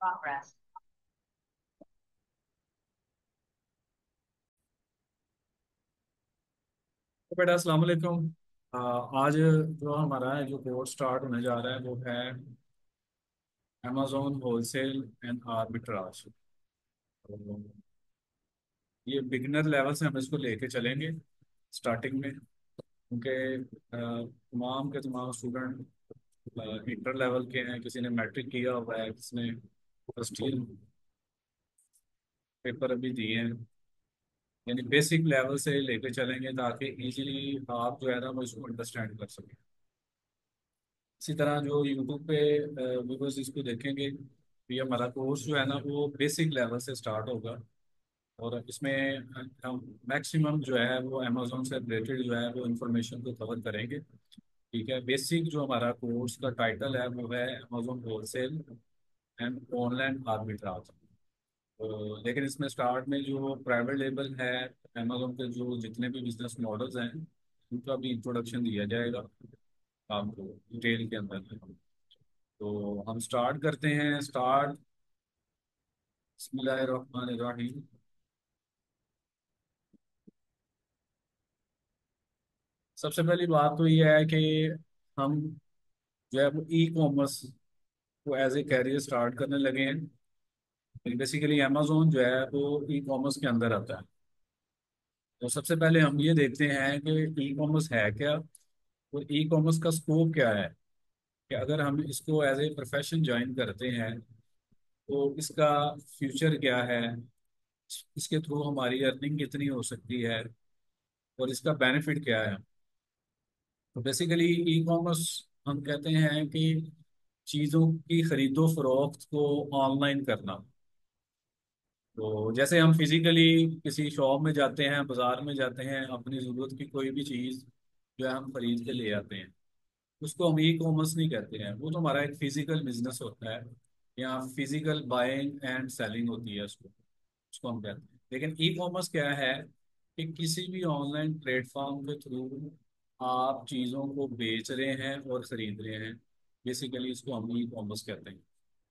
progress. तो बेटा, अस्सलाम वालेकुम। आज जो हमारा जो कोर्स स्टार्ट होने जा रहा है, वो है अमेजोन होलसेल एंड आर्बिट्राज ये बिगिनर लेवल से हम इसको लेके चलेंगे स्टार्टिंग में। क्योंकि तमाम के तमाम स्टूडेंट इंटर लेवल के हैं, किसी ने मैट्रिक किया हुआ है, किसी ने फ़र्स्ट ईयर पेपर अभी दिए हैं। यानी बेसिक लेवल से लेके चलेंगे ताकि इजीली आप जो है ना वो इसको अंडरस्टैंड कर सकें। इसी तरह जो यूट्यूब पे व्यूवर्स इसको देखेंगे तो ये हमारा कोर्स जो है ना वो बेसिक लेवल से स्टार्ट होगा। और इसमें हम मैक्सिमम जो है वो अमेजोन से रिलेटेड जो है वो इंफॉर्मेशन को कवर करेंगे। ठीक है? बेसिक जो हमारा कोर्स का टाइटल है वो है Amazon wholesale and online arbitrage लेकिन इसमें स्टार्ट में जो प्राइवेट लेबल है अमेजोन के जो जितने भी बिज़नेस मॉडल्स हैं, उनका भी इंट्रोडक्शन दिया जाएगा आपको डिटेल के अंदर। तो हम स्टार्ट करते हैं स्टार्ट बिस्मिल्लाहिर्रहमानिर्रहीम। सबसे पहली बात तो ये है कि हम जो है वो ई कॉमर्स को एज ए कैरियर स्टार्ट करने लगे हैं। बेसिकली अमेजोन जो है, वो ई कॉमर्स के अंदर आता है। तो सबसे पहले हम ये देखते हैं कि ई कॉमर्स है क्या? और ई कॉमर्स का स्कोप क्या है? कि अगर हम इसको एज ए प्रोफेशन ज्वाइन करते हैं तो इसका फ्यूचर क्या है? इसके थ्रू हमारी अर्निंग कितनी हो सकती है? और इसका बेनिफिट क्या है? तो बेसिकली ई कॉमर्स हम कहते हैं कि चीज़ों की खरीदो फरोख्त को ऑनलाइन करना। तो जैसे हम फिजिकली किसी शॉप में जाते हैं, बाज़ार में जाते हैं, अपनी ज़रूरत की कोई भी चीज़ जो है हम खरीद के ले आते हैं। उसको हम ई कॉमर्स नहीं कहते हैं। वो तो हमारा एक फ़िज़िकल बिज़नेस होता है, या फ़िज़िकल बाइंग एंड सेलिंग होती है उसको उसको हम कहते हैं। लेकिन ई कॉमर्स क्या है कि किसी भी ऑनलाइन प्लेटफॉर्म के थ्रू आप चीज़ों को बेच रहे हैं और ख़रीद रहे हैं। बेसिकली इसको हम ई कॉमर्स कहते हैं।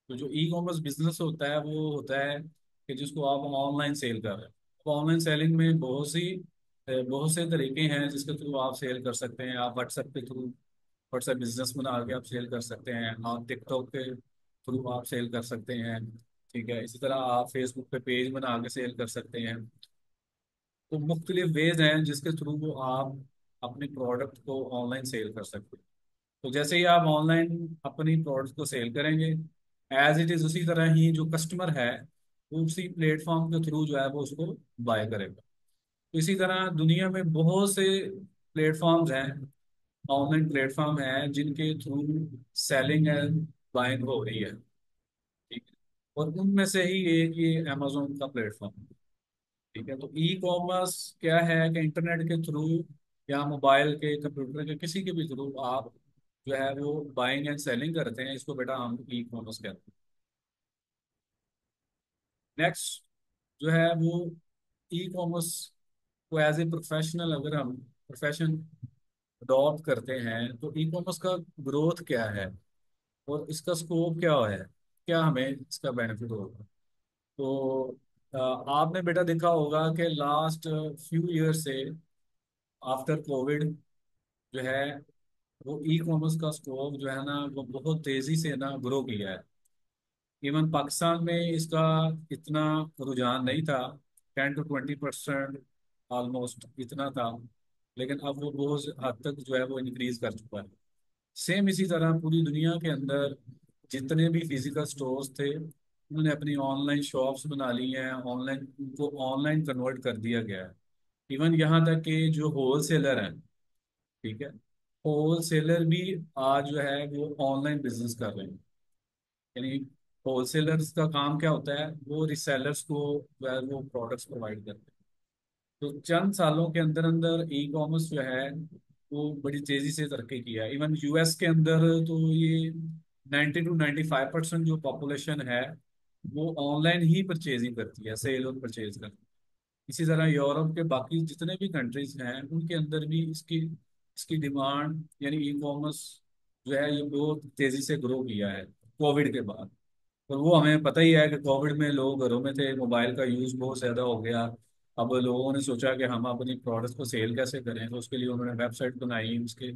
तो जो ई कॉमर्स बिज़नेस होता है, वो होता है कि जिसको आप ऑनलाइन सेल कर रहे हैं। तो ऑनलाइन सेलिंग में बहुत सी, बहुत से तरीके हैं जिसके थ्रू आप सेल कर सकते हैं। आप व्हाट्सएप के थ्रू व्हाट्सएप बिज़नेस बना के आप सेल कर सकते हैं। आप टिकटॉक के थ्रू आप सेल कर सकते हैं। ठीक है? इसी तरह आप फेसबुक पे पेज बना के सेल कर सकते हैं। तो मुख्तलिफ़ वेज हैं जिसके थ्रू आप अपने प्रोडक्ट को ऑनलाइन सेल कर सकते हैं। तो जैसे ही आप ऑनलाइन अपनी प्रोडक्ट को सेल करेंगे एज इट इज़ उसी तरह ही जो कस्टमर है, वो उसी प्लेटफॉर्म के थ्रू जो है वो उसको बाय करेगा। तो इसी तरह दुनिया में बहुत से प्लेटफॉर्म्स हैं ऑनलाइन प्लेटफॉर्म हैं, जिनके थ्रू सेलिंग एंड बाइंग हो रही है। ठीक है? और उनमें से ही एक ये अमेजोन का प्लेटफॉर्म है। ठीक है? तो ई कॉमर्स क्या है कि इंटरनेट के थ्रू या मोबाइल के कंप्यूटर के, किसी के भी थ्रू आप जो है वो बाइंग एंड सेलिंग करते हैं, इसको बेटा हम ई कॉमर्स कहते हैं। नेक्स्ट जो है वो ई कॉमर्स को एज ए प्रोफेशनल अगर हम प्रोफेशन अडॉप्ट करते हैं तो ई कॉमर्स का ग्रोथ क्या है? और इसका स्कोप क्या है? क्या हमें इसका बेनिफिट होगा? तो आपने बेटा देखा होगा कि लास्ट फ्यू ईयर से आफ्टर कोविड जो है वो ई कॉमर्स का स्कोप जो है ना, वो बहुत तेज़ी से ना ग्रो किया है। इवन पाकिस्तान में इसका इतना रुझान नहीं था। Ten to twenty percent almost इतना था। लेकिन अब वो बहुत हद तक जो है वो इंक्रीज कर चुका है। सेम इसी तरह पूरी दुनिया के अंदर जितने भी फ़िज़िकल स्टोर्स थे, उन्होंने अपनी ऑनलाइन शॉप्स बना ली हैं। ऑनलाइन उनको ऑनलाइन कन्वर्ट कर दिया गया है। इवन यहाँ तक कि जो होल सेलर हैं, ठीक है? होल सेलर भी आज जो है वो ऑनलाइन बिज़नेस कर रहे हैं। यानी होलसेलर्स का काम क्या होता है? वो रिसेलर्स को वो प्रोडक्ट्स प्रोवाइड करते हैं। तो चंद सालों के अंदर अंदर ई कॉमर्स जो है वो बड़ी तेज़ी से तरक्की किया है। इवन यूएस के अंदर तो ये 90 टू 95 परसेंट जो पॉपुलेशन है, वो ऑनलाइन ही परचेजिंग करती है सेल और परचेज करती है। इसी तरह यूरोप के बाकी जितने भी कंट्रीज़ हैं, उनके अंदर भी इसकी इसकी डिमांड, यानी ई कॉमर्स जो है, ये बहुत तेज़ी से ग्रो किया है कोविड के बाद। और वो हमें पता ही है कि कोविड में लोग घरों में थे मोबाइल का यूज़ बहुत ज़्यादा हो गया। अब लोगों ने सोचा कि हम अपनी प्रोडक्ट्स को सेल कैसे करें तो उसके लिए उन्होंने वेबसाइट बनाई, उसके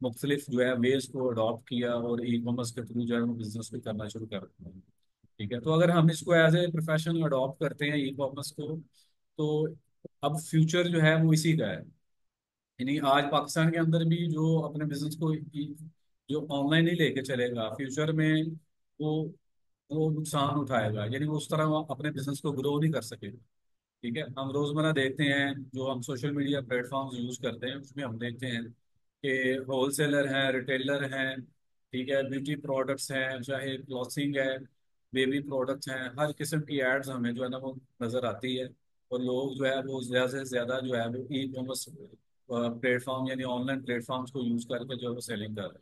मुख्तलिफ़ जो है वेज को अडॉप्ट किया और ई कॉमर्स के थ्रू जो है वो बिज़नेस भी करना शुरू कर दिया। ठीक है तो अगर हम इसको एज ए प्रोफेशन अडॉप्ट करते हैं ई कॉमर्स को तो अब फ्यूचर जो है वो इसी का है। यानी आज पाकिस्तान के अंदर भी जो अपने बिज़नेस को जो ऑनलाइन ही लेके चलेगा फ्यूचर में वो वो नुकसान उठाएगा। यानी वो उस तरह वो अपने बिज़नेस को ग्रो नहीं कर सकेगा। ठीक है? हम रोज़मर्रा देखते हैं, जो हम सोशल मीडिया प्लेटफॉर्म्स यूज़ करते हैं, उसमें हम देखते हैं कि होलसेलर हैं रिटेलर हैं, ठीक है? ब्यूटी प्रोडक्ट्स हैं, चाहे क्लॉथिंग है बेबी प्रोडक्ट्स हैं, हर किस्म की एड्स हमें जो है ना वो नज़र आती है। और लोग जो है वो ज़्यादा से ज़्यादा जो है वो ई कॉमर्स प्लेटफॉर्म यानी ऑनलाइन प्लेटफॉर्म्स को यूज़ करके जो है वो सेलिंग कर रहे हैं।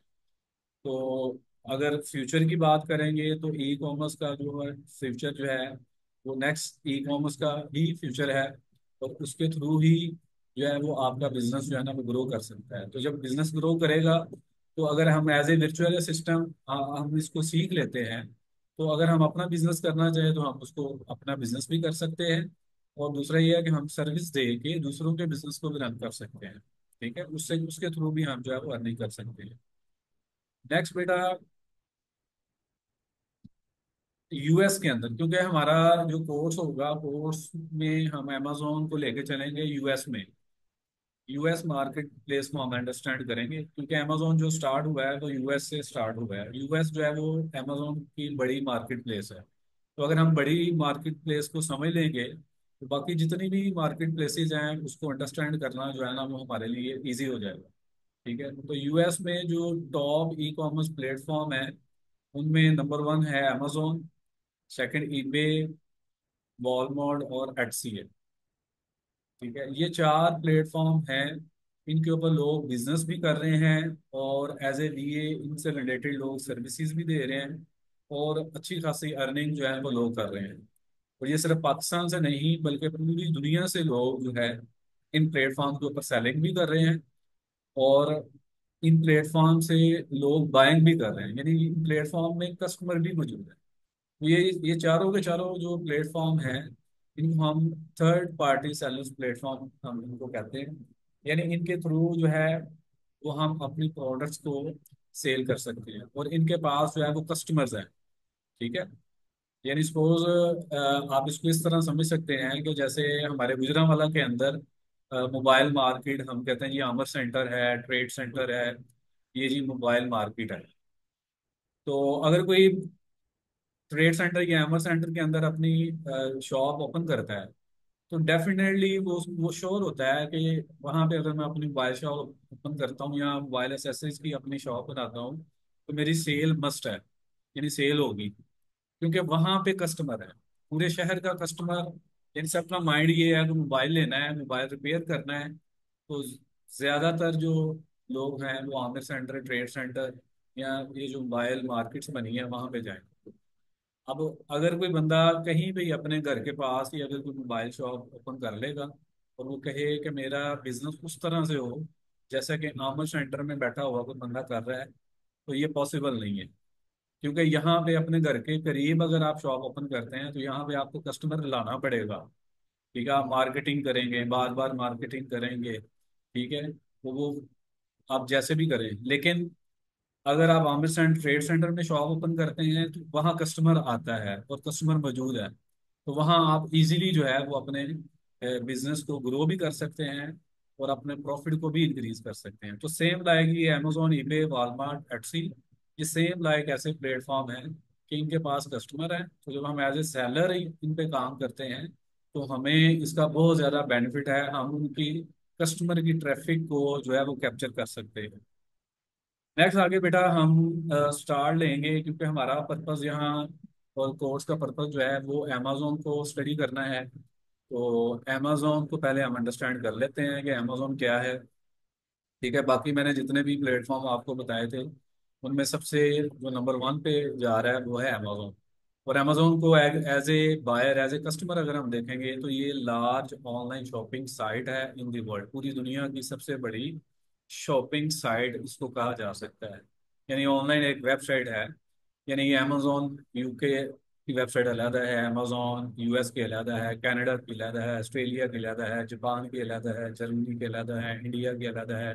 तो अगर फ्यूचर की बात करेंगे तो ई कॉमर्स का जो है फ्यूचर जो है, वो नेक्स्ट ई कॉमर्स का ही फ्यूचर है और उसके थ्रू ही जो है वो आपका बिज़नेस जो है ना वो ग्रो कर सकता है। तो जब बिज़नेस ग्रो करेगा तो अगर हम एज ए वर्चुअल सिस्टम हम इसको सीख लेते हैं तो अगर हम अपना बिज़नेस करना चाहें तो हम उसको अपना बिज़नेस भी कर सकते हैं। और दूसरा ये है कि हम सर्विस दे के दूसरों के बिज़नेस को भी रन कर सकते हैं, ठीक है? उससे, उसके थ्रू भी हम जो है वो अर्निंग कर सकते हैं। नेक्स्ट बेटा यूएस के अंदर, क्योंकि हमारा जो कोर्स होगा कोर्स में हम अमेजोन को लेके चलेंगे यूएस में। यूएस मार्केट प्लेस को हम अंडरस्टैंड करेंगे, क्योंकि अमेजोन जो स्टार्ट हुआ है तो यूएस से स्टार्ट हुआ है। यूएस जो है वो अमेजोन की बड़ी मार्केट प्लेस है। तो अगर हम बड़ी मार्केट प्लेस को समझ लेंगे तो बाकी जितनी भी मार्केट प्लेसेज हैं, उसको अंडरस्टैंड करना जो है ना, वो हमारे लिए ईजी हो जाएगा। ठीक है? तो यूएस में जो टॉप ई कॉमर्स प्लेटफॉर्म है, उनमें नंबर वन है अमेजोन सेकंड ईबे वॉलमार्ट और एटसी है ठीक है? ये चार प्लेटफॉर्म हैं। इनके ऊपर लोग बिज़नेस भी कर रहे हैं और एज ए बी इनसे रिलेटेड लोग सर्विसेज़ भी दे रहे हैं और अच्छी खासी अर्निंग जो है वो लोग कर रहे हैं। और ये सिर्फ़ पाकिस्तान से नहीं, बल्कि पूरी दुनिया से लोग जो है, इन प्लेटफॉर्म के ऊपर सेलिंग भी कर रहे हैं और इन प्लेटफॉर्म से लोग बाइंग भी कर रहे हैं। यानी इन प्लेटफॉर्म में कस्टमर भी मौजूद है। तो ये ये चारों के चारों जो प्लेटफॉर्म हैं, इनको हम थर्ड पार्टी सेलर्स प्लेटफॉर्म हम इनको कहते हैं। यानी इनके थ्रू जो है, वो हम अपनी प्रोडक्ट्स को सेल कर सकते हैं और इनके पास जो है, वो कस्टमर्स हैं। ठीक है? यानी सपोज़ आप इसको इस तरह समझ सकते हैं कि जैसे हमारे गुजरांवाला के अंदर मोबाइल मार्केट हम कहते हैं ये अमर सेंटर है ट्रेड सेंटर है, ये जी मोबाइल मार्केट है। तो अगर कोई ट्रेड सेंटर या एमर सेंटर के अंदर अपनी शॉप ओपन करता है तो डेफिनेटली वो वो श्योर होता है कि वहाँ पे अगर मैं अपनी मोबाइल शॉप ओपन करता हूँ या मोबाइल एसेसरीज की अपनी शॉप बनाता हूँ तो मेरी सेल मस्ट है, यानी सेल होगी। क्योंकि वहाँ पे कस्टमर है। पूरे शहर का कस्टमर इनसे अपना माइंड ये है कि मोबाइल लेना है मोबाइल रिपेयर करना है तो ज़्यादातर जो लोग हैं, वो आमिर सेंटर ट्रेड सेंटर या ये जो मोबाइल मार्केट्स बनी है, वहाँ पे जाएँगे। अब अगर कोई बंदा कहीं भी अपने घर के पास ही अगर कोई मोबाइल शॉप ओपन कर लेगा, और वो कहे कि मेरा बिज़नेस उस तरह से हो, जैसा कि आमद सेंटर में बैठा हुआ कोई बंदा कर रहा है तो ये पॉसिबल नहीं है। क्योंकि यहाँ पे अपने घर के करीब अगर आप शॉप ओपन करते हैं तो यहाँ पे आपको कस्टमर लाना पड़ेगा। ठीक है, आप मार्केटिंग करेंगे बार बार मार्केटिंग करेंगे, ठीक है? तो वो आप जैसे भी करें। लेकिन अगर आप आमिर सेंटर ट्रेड सेंटर में शॉप ओपन करते हैं तो वहाँ कस्टमर आता है और कस्टमर मौजूद है। तो वहाँ आप इजीली जो है, वो अपने बिज़नेस को ग्रो भी कर सकते हैं और अपने प्रॉफिट को भी इंक्रीज कर सकते हैं। तो सेम लाएगी अमेजोन ईबे वालमार्ट एटसी ये सेम लाइक ऐसे प्लेटफॉर्म है कि इनके पास कस्टमर है तो जब हम एज ए सेलर इन पे काम करते हैं तो हमें इसका बहुत ज़्यादा बेनिफिट है, हम उनकी कस्टमर की ट्रैफ़िक को जो है वो कैप्चर कर सकते हैं। नेक्स्ट आगे बेटा हम स्टार लेंगे क्योंकि हमारा पर्पज यहाँ और कोर्स का पर्पज जो है वो अमेजोन को स्टडी करना है। तो अमेजोन को पहले हम अंडरस्टैंड कर लेते हैं कि अमेजोन क्या है। ठीक है, बाकी मैंने जितने भी प्लेटफॉर्म आपको बताए थे उनमें सबसे जो नंबर वन पे जा रहा है वो है अमेजोन और अमेजोन को as a buyer as a customer अगर हम देखेंगे तो ये लार्ज ऑनलाइन शॉपिंग साइट है इन दी वर्ल्ड पूरी दुनिया की सबसे बड़ी शॉपिंग साइट इसको कहा जा सकता है. यानी ऑनलाइन एक वेबसाइट है. यानी ये अमेजोन यूके की वेबसाइट अलहदा है अमेजोन यूएस की अलहदा है कनाडा की अलहदा है ऑस्ट्रेलिया की अलहदा है जापान की अलहदा है जर्मनी की अलहदा है इंडिया की अलहदा है.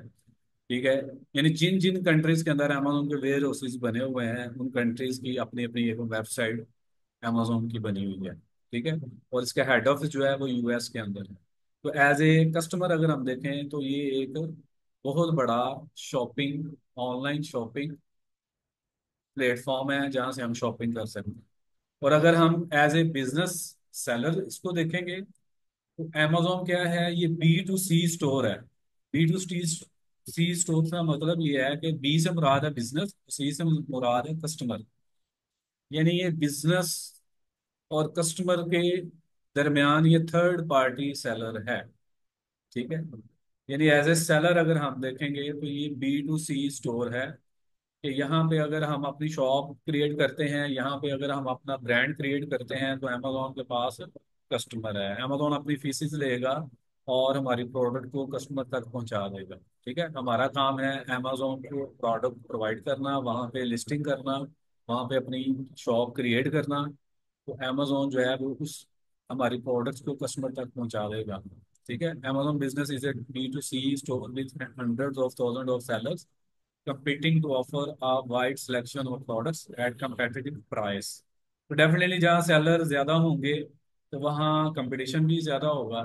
ठीक है? यानी जिन जिन कंट्रीज़ के अंदर अमेजोन के वेयर हाउसेज बने हुए हैं, उन कंट्रीज़ की अपनी अपनी एक वेबसाइट अमेजोन की बनी हुई है, ठीक है? और इसका हेड ऑफ़िस जो है वो यूएस के अंदर है। तो एज ए कस्टमर अगर हम देखें तो ये एक बहुत बड़ा शॉपिंग ऑनलाइन शॉपिंग प्लेटफॉर्म है, जहाँ से हम शॉपिंग कर सकते हैं। और अगर हम एज ए बिज़नेस सेलर इसको देखेंगे तो अमेजोन क्या है? ये बी टू सी स्टोर है। B to C C store का मतलब ये है कि बी से मुराद है बिज़नेस सी से मुराद है कस्टमर यानी ये बिज़नेस और कस्टमर के दरमियान ये थर्ड पार्टी सेलर है। ठीक है? यानी एज ए सेलर अगर हम देखेंगे तो ये बी टू सी स्टोर है कि यहाँ पे अगर हम अपनी शॉप क्रिएट करते हैं, यहाँ पे अगर हम अपना ब्रांड क्रिएट करते हैं तो अमेजोन के पास कस्टमर है। अमेजोन अपनी फीसिस लेगा और हमारी प्रोडक्ट को कस्टमर तक पहुँचा देगा। ठीक है? हमारा काम है अमेजोन को प्रोडक्ट प्रोवाइड करना, वहाँ पे लिस्टिंग करना, वहाँ पे अपनी शॉप क्रिएट करना। तो अमेजोन जो है, वो उस हमारी प्रोडक्ट्स को कस्टमर तक पहुँचा देगा। ठीक है? Amazon business is a B to C store with hundreds of thousand of sellers competing to offer a wide selection of products at competitive price. तो डेफिनेटली जहाँ सेलर ज़्यादा होंगे तो वहाँ कंपटीशन भी ज़्यादा होगा।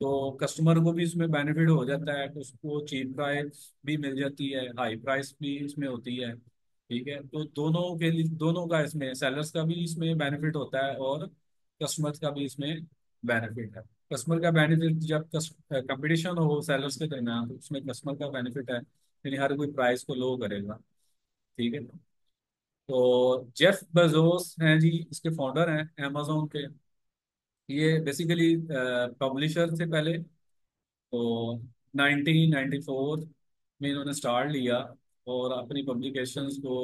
तो कस्टमर को भी इसमें बेनिफिट हो जाता है तो उसको चीप प्राइस भी मिल जाती है, हाई प्राइस भी इसमें होती है, ठीक है? तो दोनों के लिए, दोनों का इसमें सेलर्स का भी इसमें बेनिफिट होता है और कस्टमर का भी इसमें बेनिफिट है। कस्टमर का बेनिफिट जब कंपटीशन हो सेलर्स के दरमियान तो उसमें कस्टमर का बेनिफिट है, यानी हर कोई प्राइस को लो करेगा, ठीक है? तो जेफ बेजोस हैं जी, इसके फाउंडर हैं अमेजोन के। ये बेसिकली पब्लिशर थे पहले तो 1994 में इन्होंने स्टार्ट लिया और अपनी पब्लिकेशंस को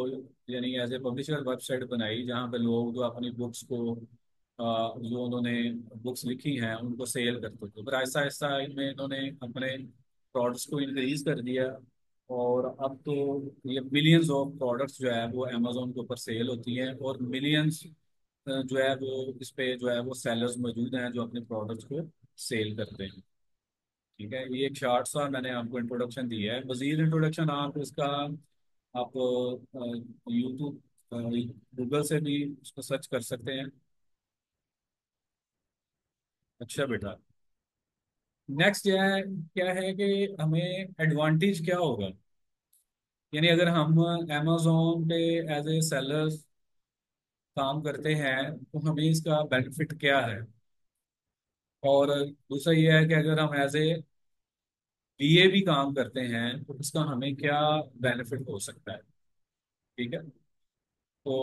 यानी एज ए पब्लिशर वेबसाइट बनाई जहाँ पे लोग जो अपनी बुक्स को अ, जो उन्होंने बुक्स लिखी हैं उनको सेल करते थे। पर ऐसा ऐसा इनमें इन्होंने अपने प्रोडक्ट्स को इंक्रीज कर दिया और अब तो ये मिलियंस ऑफ़ प्रोडक्ट्स जो है वो अमेजोन के ऊपर सेल होती हैं और मिलियंस जो है, वो इस पे जो है, वो सेलर्स मौजूद हैं जो अपने प्रोडक्ट्स को सेल करते हैं। ठीक है? ये एक शॉर्ट सा मैंने आपको इंट्रोडक्शन दिया है। मजीद इंट्रोडक्शन आप इसका, आप यूट्यूब गूगल से भी उसको सर्च कर सकते हैं। अच्छा बेटा। नेक्स्ट क्या है क्या है कि हमें एडवांटेज क्या होगा? यानी अगर हम अमेजोन पे एज ए सेलर काम करते हैं तो हमें इसका बेनिफिट क्या है? और दूसरा ये है कि अगर हम एज ए बीए भी काम करते हैं तो इसका हमें क्या बेनिफिट हो सकता है? ठीक है? तो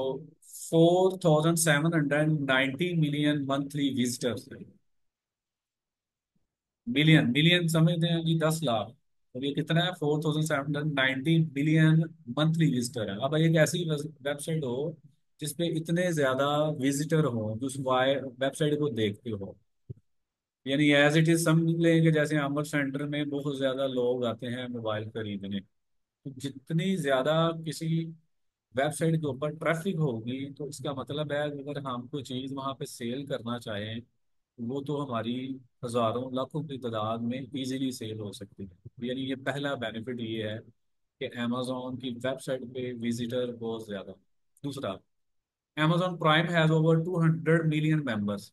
four thousand seven hundred ninety million monthly visitors million million समझते हैं कि दस लाख। और ये कितना है? Four thousand seven hundred ninety million monthly visitor है। अब एक ऐसी वेबसाइट हो जिसपे इतने ज़्यादा विजिटर हो जो उस वेबसाइट को देखते हो। यानी एज इट इज़ समझ लें कि जैसे अमर सेंटर में बहुत ज़्यादा लोग आते हैं मोबाइल खरीदने। तो जितनी ज़्यादा किसी वेबसाइट के ऊपर ट्रैफ़िक होगी तो इसका मतलब है अगर हम कोई चीज़ वहाँ पे सेल करना चाहें, वो तो हमारी हज़ारों, लाखों की तादाद में इजीली सेल हो सकती है। यानी ये पहला बेनिफिट ये है कि अमेजोन की वेबसाइट पे विजिटर बहुत ज़्यादा। दूसरा Amazon Prime has over two hundred million members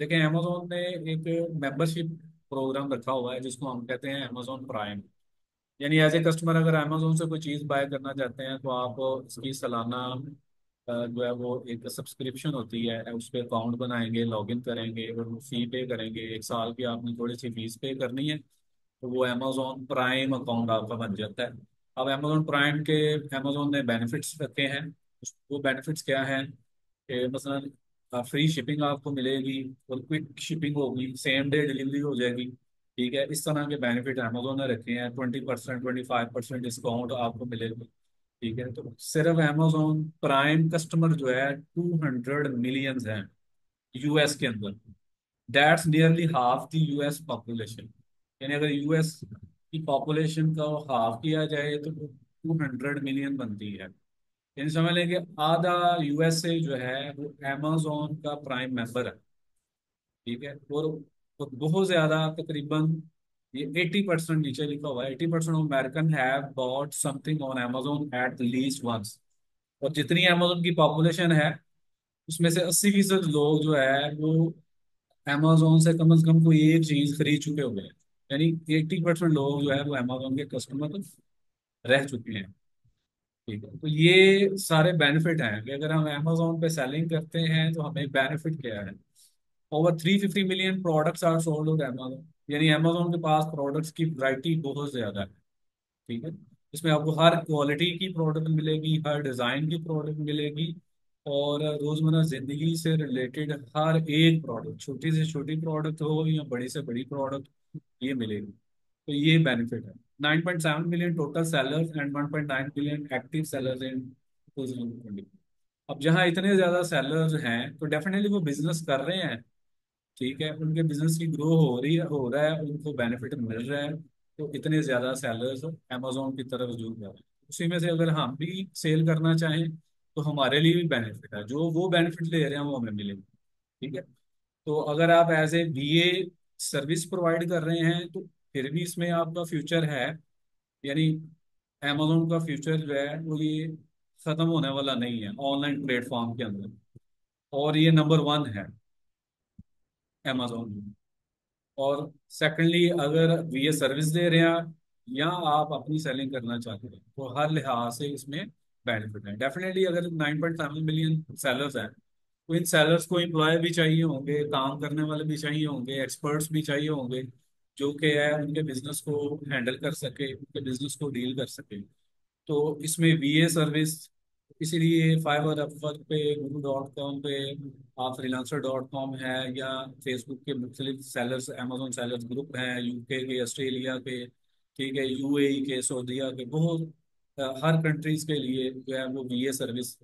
देखिए अमेजोन ने एक मेंबरशिप प्रोग्राम रखा हुआ है, जिसको हम कहते हैं अमेजोन प्राइम यानी एज ए कस्टमर अगर अमेजोन से कोई चीज़ बाय करना चाहते हैं तो आप इसकी सालाना जो है वो एक सब्सक्रिप्शन होती है, उस पर अकाउंट बनाएँगे लॉगिन करेंगे और फ़ी पे करेंगे। एक साल की आपने थोड़ी सी फ़ीस पे करनी है तो वो अमेजोन प्राइम अकाउंट आपका बन जाता है। अब अमेजोन प्राइम के अमेजोन ने बेनिफिट्स रखे हैं। वो बेनिफिट्स क्या हैं? मसलन फ्री शिपिंग आपको मिलेगी और क्विक शिपिंग होगी सेम डे डिलीवरी हो जाएगी। ठीक है? इस तरह के बेनिफिट अमेजोन ने रखे हैं। Twenty percent twenty five percent discount आपको मिलेगा। ठीक है? तो सिर्फ़ अमेजोन प्राइम कस्टमर जो है टू हंड्रेड मिलियंस हैं यूएस के अंदर। That's nearly half the US population यानी अगर यूएस की पॉपुलेशन का हाफ़ किया जाए तो टू हंड्रेड मिलियन बनती है। इन समझ लें कि आधा यूएसए जो है, वो अमेजोन का प्राइम मेंबर है। ठीक है? और और बहुत ज़्यादा तकरीबन ये एटी परसेंट नीचे लिखा हुआ है। Eighty percent American have bought something on at least once और जितनी अमेजोन की पॉपुलेशन है, उसमें से अस्सी फ़ीसद लोग जो है, वो अमेजोन से कम से कम कोई एक चीज़ खरीद चुके हुए हैं यानी एट्टी परसेंट लोग जो है, वो अमेजोन के कस्टमर रह चुके हैं। ठीक है। तो ये सारे बेनिफिट हैं कि अगर हम अमेजोन पे सेलिंग करते हैं तो हमें बेनिफिट क्या है? Over three fifty million products are sold on Amazon यानी अमेजोन के पास प्रोडक्ट्स की वैरायटी बहुत ज़्यादा है। ठीक है? इसमें आपको हर क्वालिटी की प्रोडक्ट मिलेगी, हर डिज़ाइन की प्रोडक्ट मिलेगी और रोज़मर्रा ज़िंदगी से रिलेटेड हर एक प्रोडक्ट छोटी से छोटी प्रोडक्ट हो या बड़ी से बड़ी प्रोडक्ट ये मिलेगी। तो ये बेनिफिट है। 9.7 million total sellers and 1.9 million active sellers in 2020 अब जहाँ इतने ज़्यादा सेलर्स हैं तो डेफिनेटली वो बिज़नेस कर रहे हैं। ठीक है? उनके बिज़नेस की ग्रो हो रही है, हो रहा है, उनको बेनिफिट मिल रहा है तो इतने ज़्यादा सेलर्स अमेजोन की तरफ़ जुड़ रहे हैं उसी में से अगर हम भी सेल करना चाहें तो हमारे लिए भी बेनिफिट है। जो वो बेनिफिट ले रहे हैं, वो हमें मिलेंगे। ठीक है? तो अगर आप as a VA service provide कर रहे हैं तो फिर भी इसमें आपका फ्यूचर है। यानी अमेजोन का फ्यूचर जो है, वो ये खत्म होने वाला नहीं है ऑनलाइन प्लेटफॉर्म के अंदर। और ये नंबर वन है अमेजोन और सेकेंडली अगर ये सर्विस दे रहे हैं, या आप अपनी सेलिंग करना चाहते हैं तो हर लिहाज से इसमें बेनिफिट है। डेफिनेटली अगर nine point seven million sellers हैं तो इन सेलर्स को एम्प्लॉय भी चाहिए होंगे, काम करने वाले भी चाहिए होंगे एक्सपर्ट्स भी चाहिए होंगे। जो कि है, उनके बिज़नेस को हैंडल कर सके, उनके बिज़नेस को डील कर सके। तो इसमें वीए सर्विस इसीलिए फाइवर अपवर्क पे गूगल डॉट कॉम पे आप फ्रीलांसर डॉट कॉम है या फेसबुक के मुख्तलिफ़ सेलर्स अमेजोन सेलर्स ग्रुप हैं यूके के ऑस्ट्रेलिया के, ठीक है यूएई के सऊदीया के, बहुत हर कंट्रीज़ के लिए जो है वो वीए सर्विस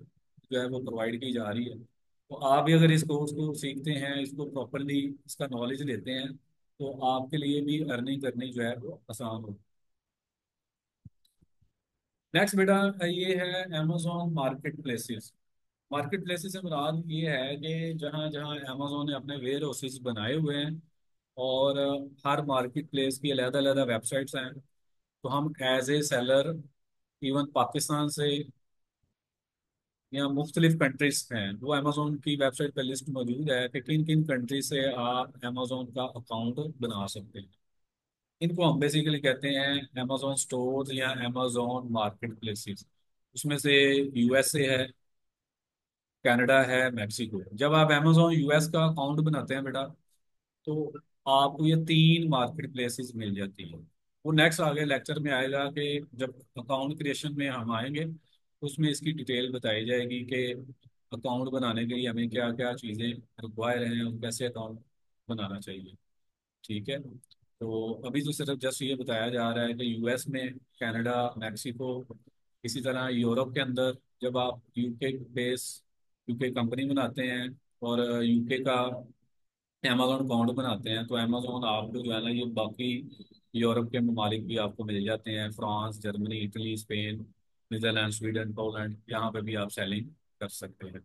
जो है वो प्रोवाइड की जा रही है। तो आप भी अगर इस कोर्स को सीखते हैं, इसको प्रॉपरली इसका नॉलेज लेते हैं तो आपके लिए भी अर्निंग करनी जो है वो आसान हो नेक्स्ट बेटा, ये है Amazon market places market places से मुराद ये है कि जहाँ जहाँ अमेजोन ने अपने वेयर हाउसेस बनाए हुए हैं और हर मार्केट प्लेस की अलग अलग वेबसाइट्स हैं तो हम as a seller even Pakistan से या मुख्तलिफ़ कंट्रीज़ हैं, वो अमेजोन की वेबसाइट पर लिस्ट मौजूद है कि किन किन कंट्री से आप अमेजोन का अकाउंट बना सकते हैं। इनको हम बेसिकली कहते हैं अमेजोन स्टोर या अमेजोन मार्केट प्लेसेस उसमें से यूएसए है कनाडा है मैक्सिको है। जब आप अमेजोन यूएस का अकाउंट बनाते हैं बेटा तो आपको ये तीन मार्केट प्लेसेस मिल जाती है। वो नेक्स्ट आगे लेक्चर में आएगा कि जब अकाउंट क्रिएशन में हम आएँगे उसमें इसकी डिटेल बताई जाएगी कि अकाउंट बनाने के लिए हमें क्या क्या चीज़ें रिक्वायर हैं और कैसे अकाउंट बनाना चाहिए। ठीक है? तो अभी तो सिर्फ़ जस्ट ये बताया जा रहा है कि यूएस में कनाडा मैक्सिको इसी तरह यूरोप के अंदर जब आप यूके बेस यूके कंपनी बनाते हैं और यूके का अमेजोन अकाउंट बनाते हैं तो अमेजोन आपको जो है ना, ये बाकी यूरोप के ममालिक भी आपको मिल जाते हैं। France, Germany, Italy, Spain Netherland Sweden Poland यहाँ पे भी आप सेलिंग कर सकते हैं।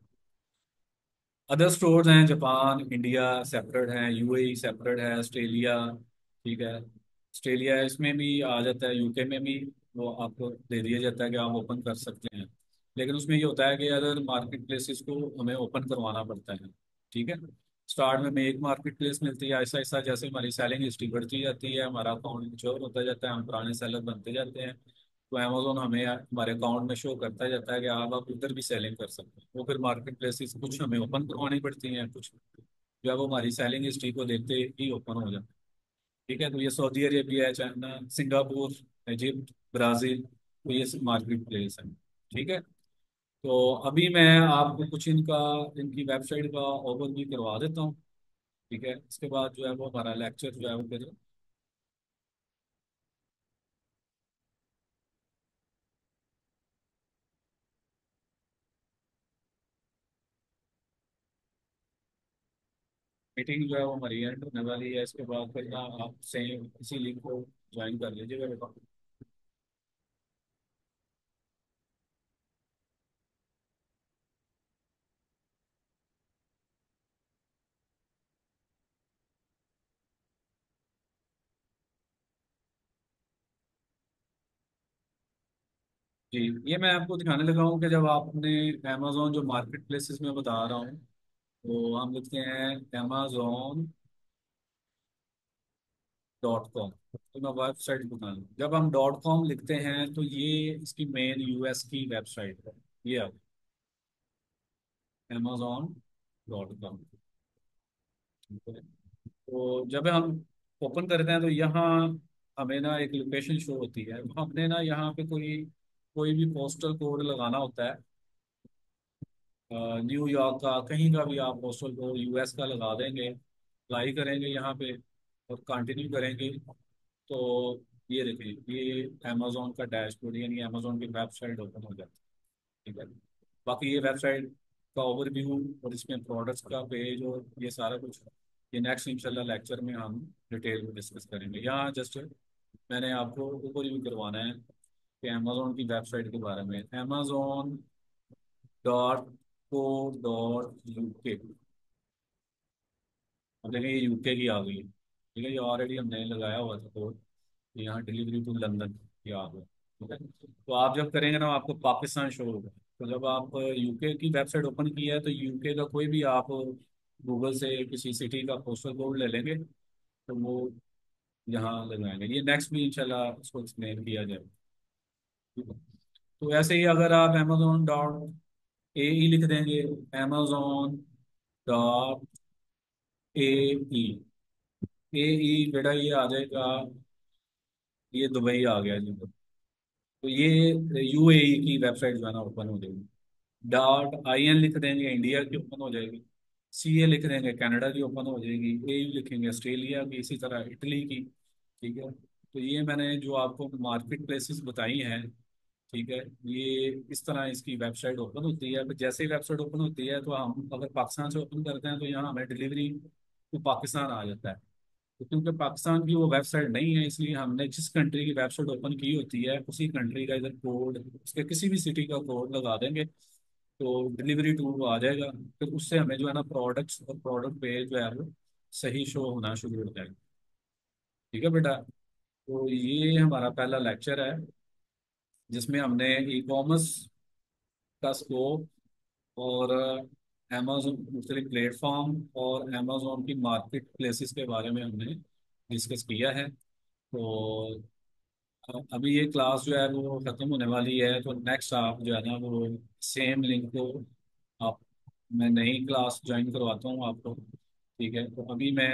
अदर स्टोर्स हैं जापान इंडिया सेपरेट हैं यूएई सेपरेट है ऑस्ट्रेलिया ठीक है। ऑस्ट्रेलिया इसमें भी आ जाता है यूके में भी वो आपको दे दिया जाता है कि आप ओपन कर सकते हैं। लेकिन उसमें ये होता है कि अदर मार्केट प्लेसेस को हमें ओपन करवाना पड़ता है, ठीक है। स्टार्ट में हमें एक मार्केट प्लेस मिलती है, ऐसा ऐसा, जैसे हमारी सेलिंग हिस्ट्री बढ़ती जाती है, हमारा अकाउंट मैच्योर होता जाता है, हम पुराने सेलर बनते जाते हैं। तो अमेजोन हमें हमारे अकाउंट में शो करता जाता है कि आप आप उधर भी सेलिंग कर सकते हैं। वो फिर मार्केट प्लेसेस कुछ हमें ओपन करवानी पड़ती हैं, कुछ जो है वो हमारी सेलिंग हिस्ट्री को देखते ही ओपन हो जाता है। ठीक है तो ये Saudi Arabia China Singapore Egypt Brazil तो ये मार्केट प्लेस है। ठीक है तो अभी मैं आपको कुछ इनका, इनकी वेबसाइट का ओवरव्यू करवा देता हूँ। ठीक है, इसके बाद जो है वो हमारा लेक्चर जो है वो फिर मीटिंग जो है वो हमारी एंड होने वाली है, इसके बाद फिर ना आप सेम इसी लिंक को ज्वाइन कर लीजिएगा बेटा जी, ये मैं आपको दिखाने लगा हूँ कि जब आपने अमेजोन जो मार्केट प्लेसेस में बता रहा हूँ तो हम लिखते हैं अमेजोन डॉट कॉम तो मैं वेबसाइट बता दूँ जब हम डॉट कॉम लिखते हैं तो ये इसकी मेन यूएस की वेबसाइट है। ये आ अमेजोन डॉट कॉम तो जब हम ओपन करते हैं तो यहाँ हमें ना एक लोकेशन शो होती है। हमने ना यहाँ पे कोई कोई भी पोस्टल कोड लगाना होता है। न्यूयॉर्क का, कहीं का भी आप पोस्टल कोड यूएस का लगा देंगे अप्लाई करेंगे यहाँ पे और कंटिन्यू करेंगे। तो ये देखिए, ये अमेजोन का डैशबोर्ड यानी अमेजोन की वेबसाइट ओपन हो जाती है। ठीक है? बाकी ये वेबसाइट का ओवरव्यू और इसमें प्रोडक्ट्स का पेज और ये सारा कुछ, ये नेक्स्ट इंशाल्लाह लेक्चर में हम डिटेल में डिस्कस करेंगे। यहाँ जस्ट मैंने आपको ओवरव्यू करवाना है कि अमेजोन की वेबसाइट के बारे में। Amazon dot co dot UK अब देखिए ये यूके की आ गई। ठीक है, ये ऑलरेडी हमने लगाया हुआ था कोड यहाँ डिलीवरी टू लंदन ये आ गया ठीक है तो आप जब करेंगे ना, आपको पाकिस्तान शो होगा। तो जब आप यूके की वेबसाइट ओपन की है तो यूके का कोई भी आप गूगल से किसी सिटी का पोस्टल कोड ले लेंगे तो वो यहाँ लगाएँगे। ये नेक्स्ट भी इंशाल्लाह उसको एक्सप्लेन किया जाएगा। तो ऐसे ही अगर आप अमेजोन डॉट ए ई लिख देंगे अमेजोन डॉट ए ई ए ई बेटा ये आ जाएगा, ये दुबई आ गया जी। तो ये यूएई की वेबसाइट जो है ना ओपन हो जाएगी। डॉट आई एन लिख देंगे इंडिया की ओपन हो जाएगी। सी ए लिख देंगे कनाडा की ओपन हो जाएगी। ए यू लिखेंगे ऑस्ट्रेलिया की, इसी तरह इटली की, ठीक है। तो ये मैंने जो आपको मार्केट प्लेसेस बताई हैं ठीक है? ये इस तरह इसकी वेबसाइट ओपन होती है। जैसे ही वेबसाइट ओपन होती है तो हम अगर पाकिस्तान से ओपन करते हैं तो यहाँ हमें डिलीवरी तो पाकिस्तान आ जाता है। तो क्योंकि पाकिस्तान की वो वेबसाइट नहीं है, इसलिए हमने जिस कंट्री की वेबसाइट ओपन की होती है, उसी कंट्री का इधर कोड, उसके किसी भी सिटी का कोड लगा देंगे तो डिलीवरी टू आ जाएगा। फिर उससे हमें जो है ना प्रोडक्ट्स और प्रोडक्ट पे जो है वो सही शो होना शुरू हो जाएगा। ठीक है बेटा? तो ये हमारा पहला लेक्चर है। जिसमें हमने ई कॉमर्स का स्कोप और अमेजोन मुख्तलिफ़ प्लेटफॉर्म और अमेजोन की मार्केट प्लेसेस के बारे में हमने डिस्कस किया है। तो अभी ये क्लास जो है वो ख़त्म होने वाली है तो नेक्स्ट आप जो है ना वो सेम लिंक को आप, मैं नई क्लास ज्वाइन करवाता हूँ आपको, ठीक है? तो अभी मैं